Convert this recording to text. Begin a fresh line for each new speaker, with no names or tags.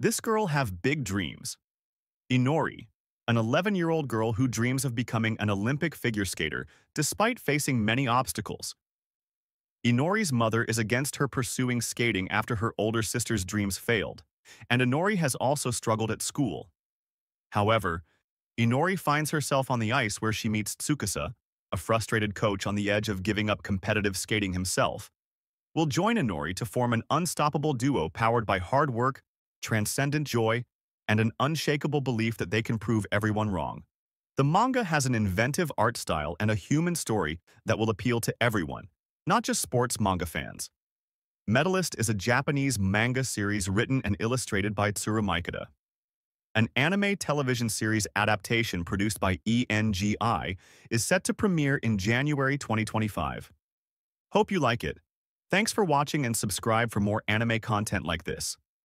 This girl have big dreams. Inori, an 11-year-old girl who dreams of becoming an Olympic figure skater despite facing many obstacles. Inori's mother is against her pursuing skating after her older sister's dreams failed, and Inori has also struggled at school. However, Inori finds herself on the ice where she meets Tsukasa, a frustrated coach on the edge of giving up competitive skating himself, will join Inori to form an unstoppable duo powered by hard work, transcendent joy, and an unshakable belief that they can prove everyone wrong. The manga has an inventive art style and a human story that will appeal to everyone, not just sports manga fans. Medalist is a Japanese manga series written and illustrated by Tsurumaikada. An anime television series adaptation produced by ENGI is set to premiere in January 2025. Hope you like it. Thanks for watching and subscribe for more anime content like this.